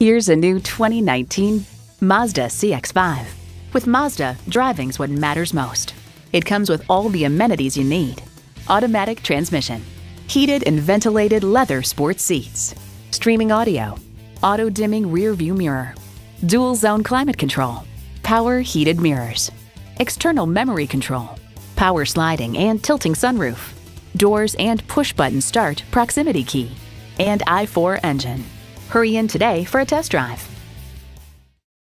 Here's a new 2019 Mazda CX-5. With Mazda, driving's what matters most. It comes with all the amenities you need. Automatic transmission, heated and ventilated leather sports seats, streaming audio, auto-dimming rear view mirror, dual zone climate control, power heated mirrors, external memory control, power sliding and tilting sunroof, doors and push button start proximity key, and i4 engine. Hurry in today for a test drive.